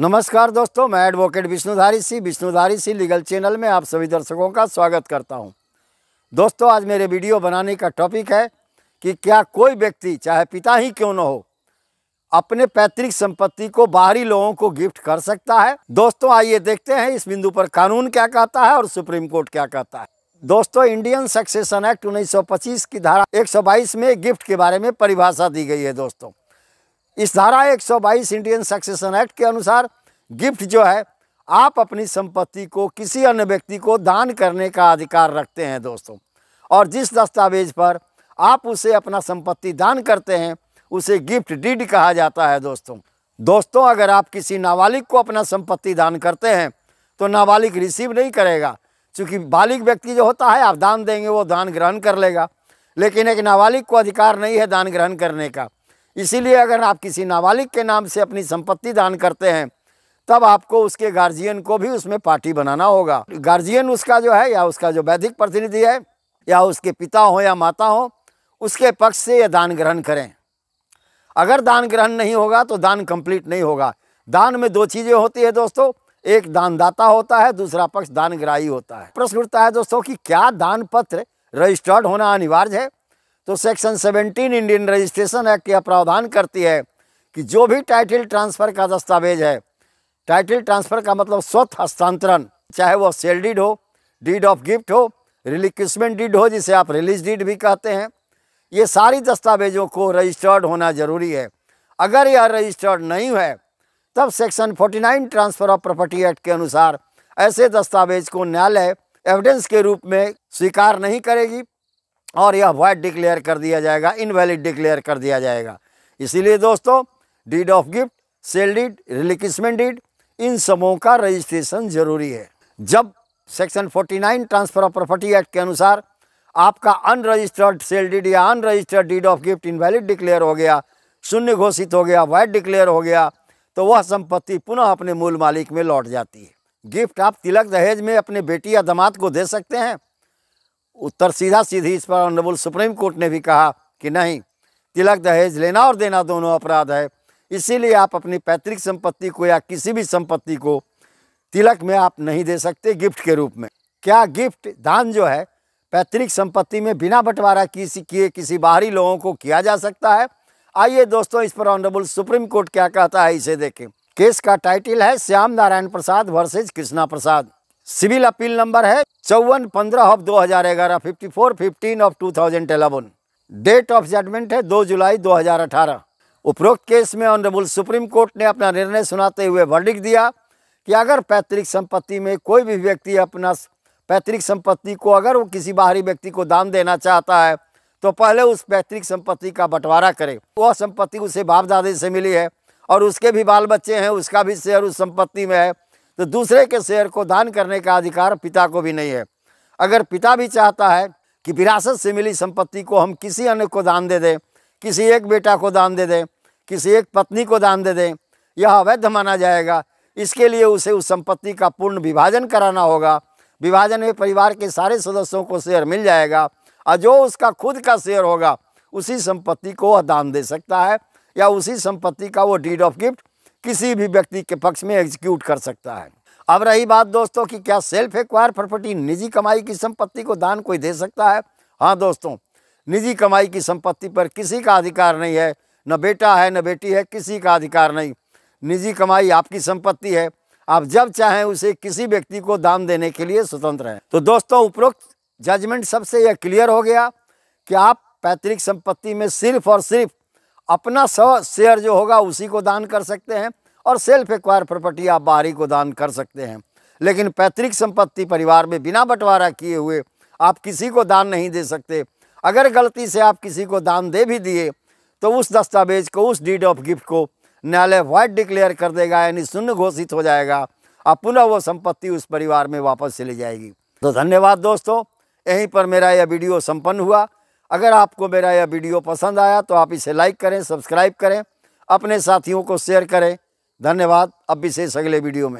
नमस्कार दोस्तों, मैं advocate Vishnudhari Singh Vishnudhari Singh legal channel में आप सभी दर्शकों का स्वागत करता हूँ। दोस्तों, आज मेरे वीडियो बनाने का टॉपिक है कि क्या कोई व्यक्ति, चाहे पिता ही क्यों न हो, अपने पैतृक संपत्ति को बाहरी लोगों को गिफ्ट कर सकता है? दोस्तों, आइए देखते हैं इस बिंदु पर कानून क्या कहता है और सुप्रीम कोर्ट क्या कहता है। दोस्तों इंडियन सक्सेशन एक्ट 1925 की धारा 122 में गिफ्ट के बारे में परिभाषा दी गई है दोस्तों। इस धारा 122 इंडियन सक्सेशन एक्ट के अनुसार गिफ्ट जो है, आप अपनी संपत्ति को किसी अन्य व्यक्ति को दान करने का अधिकार रखते हैं दोस्तों। और जिस दस्तावेज़ पर आप उसे अपना संपत्ति दान करते हैं, उसे गिफ्ट डीड कहा जाता है दोस्तों। दोस्तों, अगर आप किसी नाबालिग को अपना संपत्ति दान करते हैं तो नाबालिग रिसीव नहीं करेगा, क्योंकि बालिग व्यक्ति जो होता है, आप दान देंगे, वो दान ग्रहण कर लेगा। लेकिन एक नाबालिग को अधिकार नहीं है दान ग्रहण करने का। इसीलिए अगर आप किसी नाबालिग के नाम से अपनी संपत्ति दान करते हैं, तब आपको उसके गार्जियन को भी उसमें पार्टी बनाना होगा। गार्जियन उसका जो है, या उसका जो वैधिक प्रतिनिधि है, या उसके पिता हो या माता हो, उसके पक्ष से यह दान ग्रहण करें। अगर दान ग्रहण नहीं होगा तो दान कंप्लीट नहीं होगा। दान में दो चीज़ें होती है दोस्तों, एक दानदाता होता है, दूसरा पक्ष दानग्राही होता है। प्रश्न उठता है दोस्तों कि क्या दान पत्र रजिस्टर्ड होना अनिवार्य है? तो सेक्शन 17 इंडियन रजिस्ट्रेशन एक्ट यह प्रावधान करती है कि जो भी टाइटल ट्रांसफ़र का दस्तावेज़ है, टाइटल ट्रांसफ़र का मतलब स्वत हस्तांतरण, चाहे वह सेल डीड हो, डीड ऑफ़ गिफ्ट हो रिलिक्विसमेंट डीड हो, जिसे आप रिलीज़ डीड भी कहते हैं, ये सारी दस्तावेजों को रजिस्टर्ड होना ज़रूरी है। अगर यह रजिस्टर्ड नहीं है, तब section 49 transfer of property act के अनुसार ऐसे दस्तावेज़ को न्यायालय एविडेंस के रूप में स्वीकार नहीं करेगी। और यह वाइड डिक्लेयर कर दिया जाएगा इनवैलिड डिक्लेयर कर दिया जाएगा। इसीलिए दोस्तों deed of gift sale deed relinquishment deed इन सबों का रजिस्ट्रेशन ज़रूरी है। जब section 49 transfer of property act के अनुसार आपका अनरजिस्टर्ड सेल डीड या unregistered deed of gift invalid declare हो गया, शून्य घोषित हो गया वाइड डिक्लेयर हो गया तो वह संपत्ति पुनः अपने मूल मालिक में लौट जाती है। गिफ्ट आप तिलक दहेज में अपने बेटी या दामाद को दे सकते हैं उत्तर सीधा सीधी इस पर ऑनरेबल सुप्रीम कोर्ट ने भी कहा कि नहीं, तिलक दहेज लेना और देना दोनों अपराध है। इसीलिए आप अपनी पैतृक संपत्ति को या किसी भी संपत्ति को तिलक में आप नहीं दे सकते गिफ्ट के रूप में। क्या गिफ्ट दान जो है, पैतृक संपत्ति में बिना बंटवारा किसी किए किसी बाहरी लोगों को किया जा सकता है? आइए दोस्तों, इस पर ऑनरेबल सुप्रीम कोर्ट क्या कहता है इसे देखें। केस का टाइटल है Shyam Narayan Prasad versus Krishna Prasad. Civil appeal number है। चौवन पंद्रह ऑफ़ दो हज़ार ग्यारह fifty four fifteen of two thousand eleven date of judgement है, दो जुलाई दो हज़ार अठारह। उपरोक्त केस में ऑनरेबल सुप्रीम कोर्ट ने अपना निर्णय सुनाते हुए वर्डिक दिया कि अगर पैतृक संपत्ति में कोई भी व्यक्ति अपना पैतृक संपत्ति को अगर वो किसी बाहरी व्यक्ति को दान देना चाहता है तो पहले उस पैतृक संपत्ति का बंटवारा करे। वह संपत्ति उसे बाप दादे से मिली है और उसके भी बाल बच्चे हैं, उसका भी शेयर उस संपत्ति में है। तो दूसरे के शेयर को दान करने का अधिकार पिता को भी नहीं है। अगर पिता भी चाहता है कि विरासत से मिली संपत्ति को हम किसी अन्य को दान दे दें, किसी एक बेटा को दान दे दें, किसी एक पत्नी को दान दे दें, यह अवैध माना जाएगा। इसके लिए उसे उस संपत्ति का पूर्ण विभाजन कराना होगा। विभाजन में परिवार के सारे सदस्यों को शेयर मिल जाएगा और जो उसका खुद का शेयर होगा, उसी संपत्ति को वह दान दे सकता है या उसी संपत्ति का वो डीड ऑफ़ गिफ्ट किसी भी व्यक्ति के पक्ष में एग्जीक्यूट कर सकता है। अब रही बात दोस्तों कि क्या सेल्फ एक्वायर प्रॉपर्टी निजी कमाई की संपत्ति को दान कोई दे सकता है? हाँ दोस्तों, निजी कमाई की संपत्ति पर किसी का अधिकार नहीं है। न बेटा है, न बेटी है, किसी का अधिकार नहीं। निजी कमाई आपकी संपत्ति है। आप जब चाहें उसे किसी व्यक्ति को दान देने के लिए स्वतंत्र हैं। तो दोस्तों, उपरोक्त जजमेंट सबसे यह क्लियर हो गया कि आप पैतृक संपत्ति में सिर्फ़ और सिर्फ़ अपना सौ शेयर जो होगा उसी को दान कर सकते हैं और सेल्फ एक्वायर प्रॉपर्टी आप बाहरी को दान कर सकते हैं। लेकिन पैतृक संपत्ति परिवार में बिना बंटवारा किए हुए आप किसी को दान नहीं दे सकते। अगर गलती से आप किसी को दान दे भी दिए तो उस दस्तावेज़ को, उस डीड ऑफ़ गिफ्ट को न्यायालय वाइड डिक्लेयर कर देगा, यानी शून्य घोषित हो जाएगा। और पुनः वो संपत्ति उस परिवार में वापस चली जाएगी। तो धन्यवाद दोस्तों, यहीं पर मेरा यह वीडियो संपन्न हुआ। अगर आपको मेरा यह वीडियो पसंद आया तो आप इसे लाइक करें, सब्सक्राइब करें, अपने साथियों को शेयर करें। धन्यवाद, अब विशेष अगले वीडियो में।